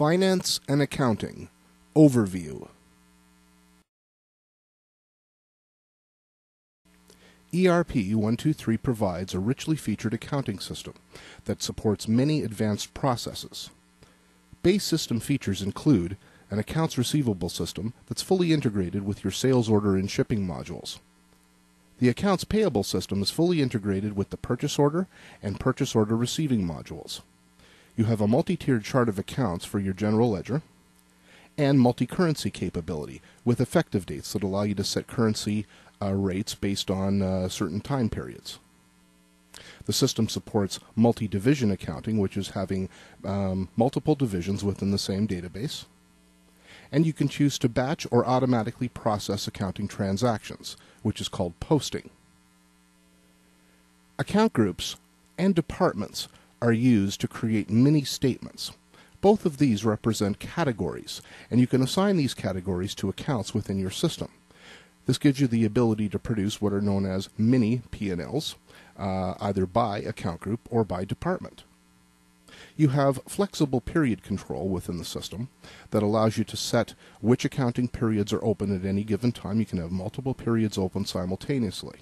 Finance and Accounting Overview ERP 123 provides a richly featured accounting system that supports many advanced processes. Base system features include an accounts receivable system that's fully integrated with your sales order and shipping modules. The accounts payable system is fully integrated with the purchase order and purchase order receiving modules. You have a multi-tiered chart of accounts for your general ledger and multi-currency capability with effective dates that allow you to set currency uh, rates based on uh, certain time periods. The system supports multi division accounting, which is having um, multiple divisions within the same database. And you can choose to batch or automatically process accounting transactions, which is called posting. Account groups and departments are used to create mini statements. Both of these represent categories, and you can assign these categories to accounts within your system. This gives you the ability to produce what are known as mini P&Ls, uh, either by account group or by department. You have flexible period control within the system that allows you to set which accounting periods are open at any given time. You can have multiple periods open simultaneously.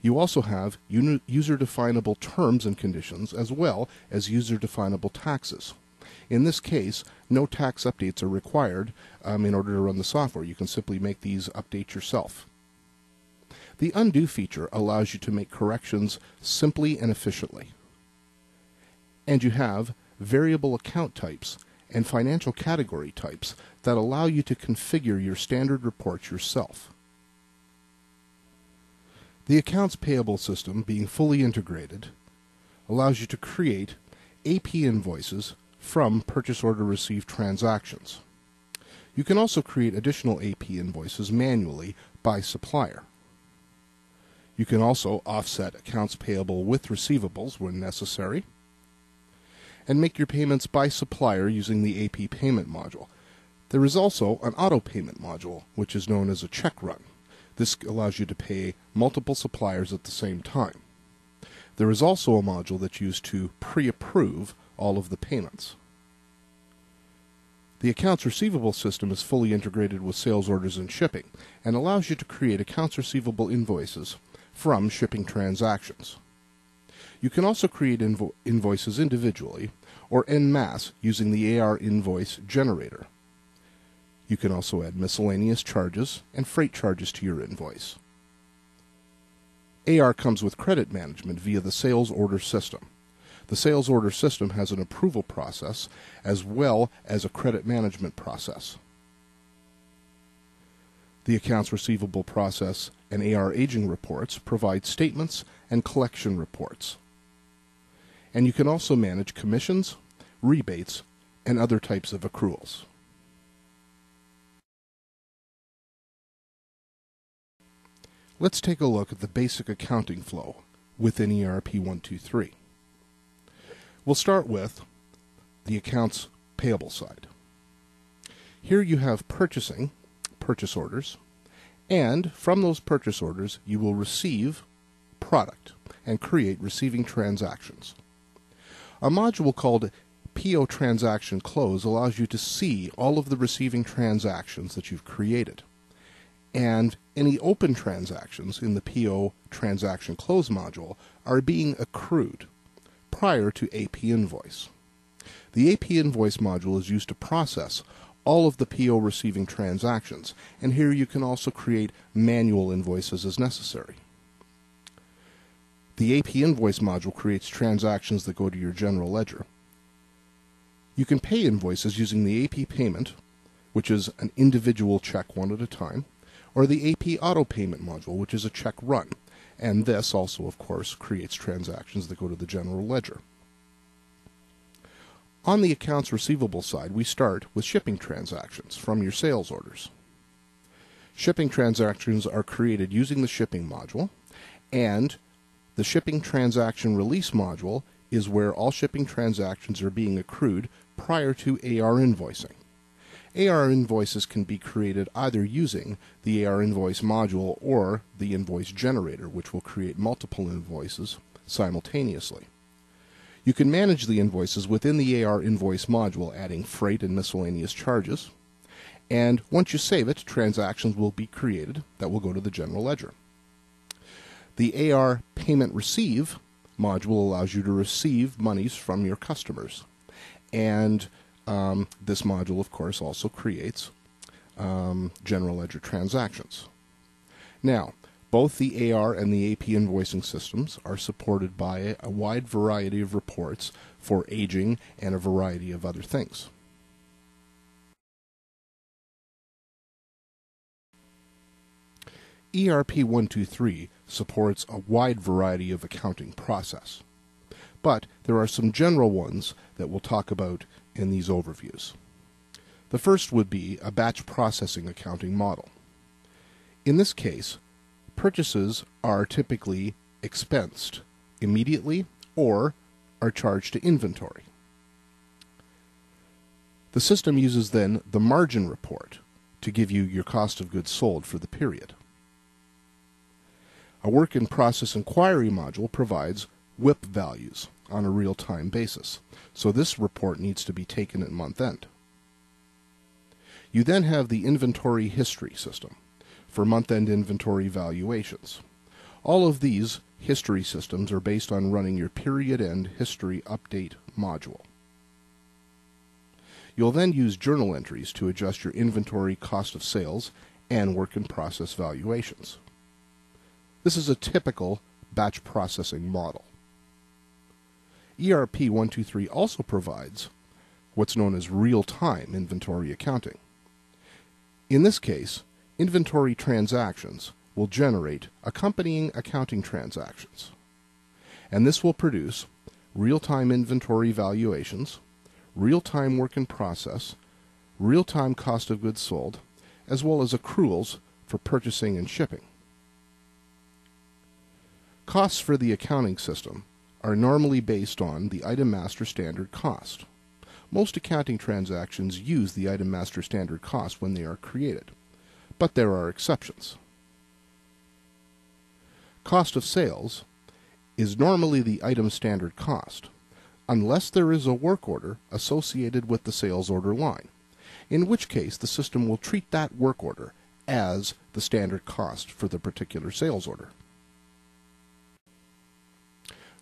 You also have user definable terms and conditions as well as user definable taxes. In this case, no tax updates are required um, in order to run the software. You can simply make these updates yourself. The undo feature allows you to make corrections simply and efficiently. And you have variable account types and financial category types that allow you to configure your standard reports yourself. The accounts payable system, being fully integrated, allows you to create AP invoices from purchase order received transactions. You can also create additional AP invoices manually by supplier. You can also offset accounts payable with receivables when necessary, and make your payments by supplier using the AP payment module. There is also an auto payment module, which is known as a check run. This allows you to pay multiple suppliers at the same time. There is also a module that's used to pre approve all of the payments. The accounts receivable system is fully integrated with sales orders and shipping and allows you to create accounts receivable invoices from shipping transactions. You can also create invo- invoices individually or en masse using the AR invoice generator. You can also add miscellaneous charges and freight charges to your invoice. AR comes with credit management via the sales order system. The sales order system has an approval process as well as a credit management process. The accounts receivable process and AR aging reports provide statements and collection reports. And you can also manage commissions, rebates, and other types of accruals. Let's take a look at the basic accounting flow within ERP 123. We'll start with the accounts payable side. Here you have purchasing, purchase orders, and from those purchase orders you will receive product and create receiving transactions. A module called PO Transaction Close allows you to see all of the receiving transactions that you've created. And any open transactions in the PO Transaction Close module are being accrued prior to AP Invoice. The AP Invoice module is used to process all of the PO receiving transactions, and here you can also create manual invoices as necessary. The AP Invoice module creates transactions that go to your general ledger. You can pay invoices using the AP Payment, which is an individual check one at a time, or the AP Auto Payment module, which is a check run. And this also, of course, creates transactions that go to the general ledger. On the accounts receivable side, we start with shipping transactions from your sales orders. Shipping transactions are created using the shipping module, and the shipping transaction release module is where all shipping transactions are being accrued prior to AR invoicing. AR invoices can be created either using the AR invoice module or the invoice generator, which will create multiple invoices simultaneously. You can manage the invoices within the AR invoice module, adding freight and miscellaneous charges. And once you save it, transactions will be created that will go to the general ledger. The AR payment receive module allows you to receive monies from your customers. And um, this module, of course, also creates um, general ledger transactions. Now, both the AR and the AP invoicing systems are supported by a wide variety of reports for aging and a variety of other things. ERP 123 supports a wide variety of accounting process, but there are some general ones that we'll talk about in these overviews. The first would be a batch processing accounting model. In this case, purchases are typically expensed immediately or are charged to inventory. The system uses then the margin report to give you your cost of goods sold for the period. A work in process inquiry module provides WIP values on a real time basis, so this report needs to be taken at month end. You then have the inventory history system for month end inventory valuations. All of these history systems are based on running your period end history update module. You'll then use journal entries to adjust your inventory cost of sales and work in process valuations. This is a typical batch processing model. ERP 123 also provides what's known as real time inventory accounting. In this case, inventory transactions will generate accompanying accounting transactions. And this will produce real time inventory valuations, real time work in process, real time cost of goods sold, as well as accruals for purchasing and shipping. Costs for the accounting system are normally based on the Item Master Standard Cost. Most accounting transactions use the Item Master Standard Cost when they are created, but there are exceptions. Cost of sales is normally the item standard cost, unless there is a work order associated with the sales order line, in which case the system will treat that work order as the standard cost for the particular sales order.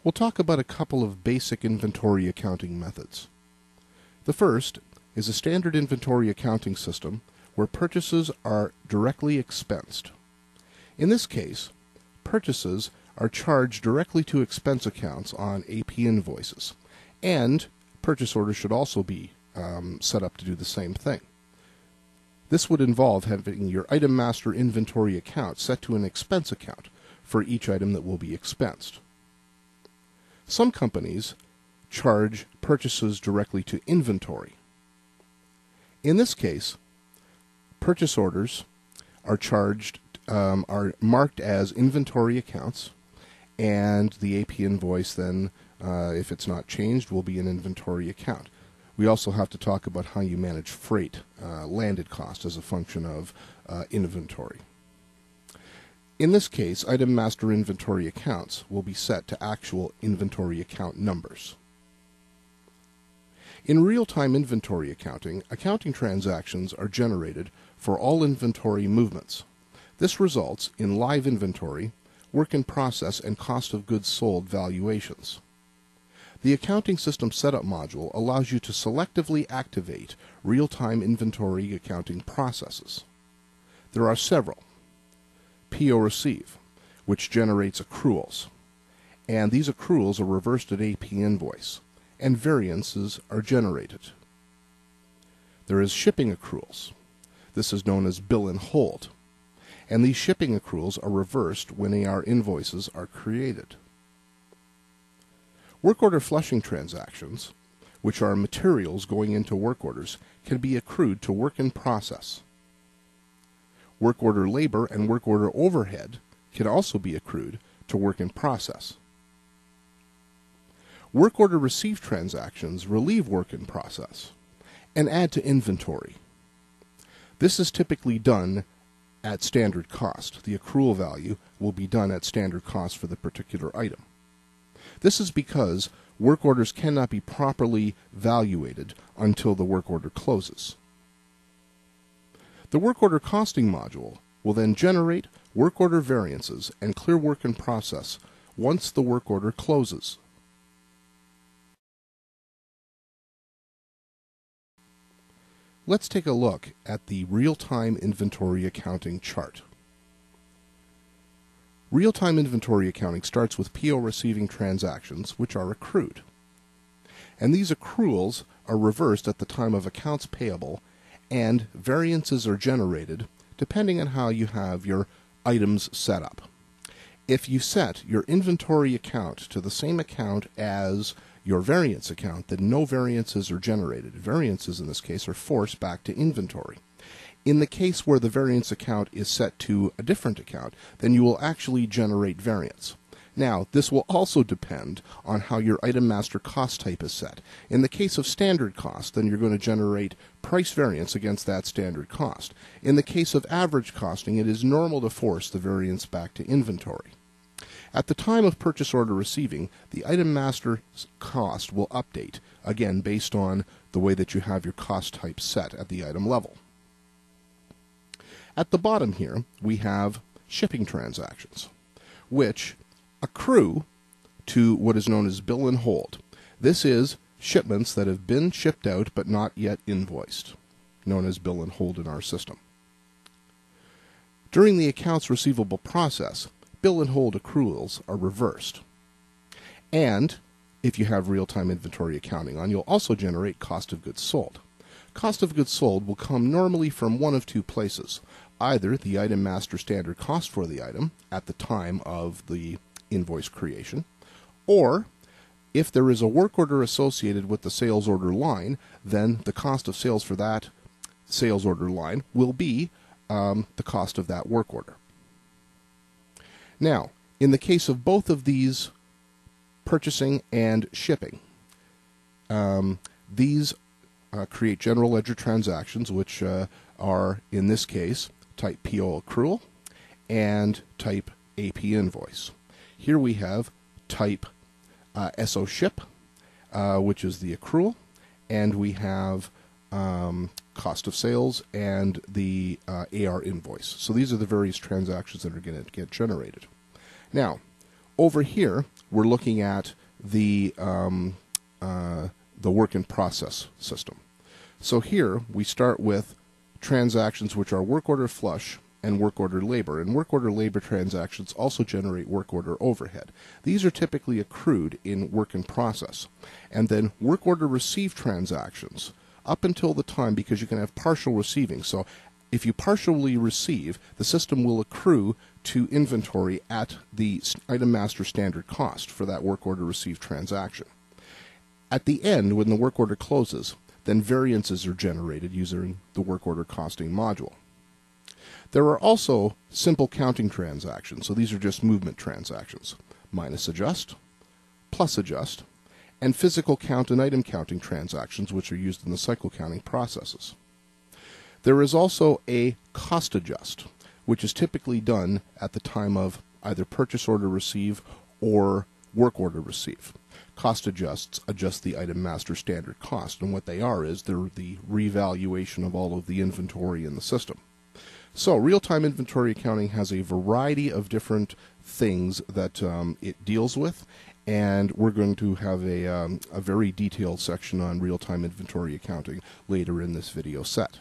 We'll talk about a couple of basic inventory accounting methods. The first is a standard inventory accounting system where purchases are directly expensed. In this case, purchases are charged directly to expense accounts on AP invoices, and purchase orders should also be um, set up to do the same thing. This would involve having your item master inventory account set to an expense account for each item that will be expensed. Some companies charge purchases directly to inventory. In this case, purchase orders are charged um, are marked as inventory accounts, and the AP invoice then, uh, if it's not changed, will be an inventory account. We also have to talk about how you manage freight, uh, landed cost as a function of uh, inventory. In this case, item master inventory accounts will be set to actual inventory account numbers. In real-time inventory accounting, accounting transactions are generated for all inventory movements. This results in live inventory, work in process, and cost of goods sold valuations. The Accounting System Setup module allows you to selectively activate real-time inventory accounting processes. There are several. PO receive, which generates accruals. And these accruals are reversed at AP invoice, and variances are generated. There is shipping accruals. This is known as bill and hold. And these shipping accruals are reversed when AR invoices are created. Work order flushing transactions, which are materials going into work orders, can be accrued to work in process. Work order labor and work order overhead can also be accrued to work in process. Work order receive transactions relieve work in process and add to inventory. This is typically done at standard cost. The accrual value will be done at standard cost for the particular item. This is because work orders cannot be properly valuated until the work order closes. The work order costing module will then generate work order variances and clear work in process once the work order closes. Let's take a look at the real-time inventory accounting chart. Real-time inventory accounting starts with PO receiving transactions, which are accrued. And these accruals are reversed at the time of accounts payable, and variances are generated depending on how you have your items set up. If you set your inventory account to the same account as your variance account, then no variances are generated. Variances in this case are forced back to inventory. In the case where the variance account is set to a different account, then you will actually generate variance. Now, this will also depend on how your item master cost type is set. In the case of standard cost, then you're going to generate price variance against that standard cost. In the case of average costing, it is normal to force the variance back to inventory. At the time of purchase order receiving, the item master cost will update, again based on the way that you have your cost type set at the item level. At the bottom here, we have shipping transactions, which accrue to what is known as bill and hold. This is shipments that have been shipped out but not yet invoiced, known as bill and hold in our system. During the accounts receivable process, bill and hold accruals are reversed. And if you have real time inventory accounting on, you'll also generate cost of goods sold. Cost of goods sold will come normally from one of two places either the item master standard cost for the item at the time of the invoice creation, or if there is a work order associated with the sales order line, then the cost of sales for that sales order line will be um, the cost of that work order. Now, in the case of both of these purchasing and shipping, um, these uh, create general ledger transactions, which uh, are, in this case, type PO accrual and type AP invoice. Here we have type uh, SO ship, uh, which is the accrual, and we have um, cost of sales and the uh, AR invoice. So these are the various transactions that are going to get generated. Now, over here, we're looking at the um, uh, the work in process system. So here we start with transactions which are work order flush and work order labor. And work order labor transactions also generate work order overhead. These are typically accrued in work in process. And then work order receive transactions up until the time because you can have partial receiving. So if you partially receive, the system will accrue to inventory at the item master standard cost for that work order received transaction. At the end, when the work order closes, then variances are generated using the work order costing module. There are also simple counting transactions, so these are just movement transactions. Minus adjust, plus adjust, and physical count and item counting transactions, which are used in the cycle counting processes. There is also a cost adjust, which is typically done at the time of either purchase order receive or work order receive. Cost adjusts adjust the item master standard cost, and what they are is they're the revaluation of all of the inventory in the system. So, real time inventory accounting has a variety of different things that um, it deals with, and we're going to have a, um, a very detailed section on real time inventory accounting later in this video set.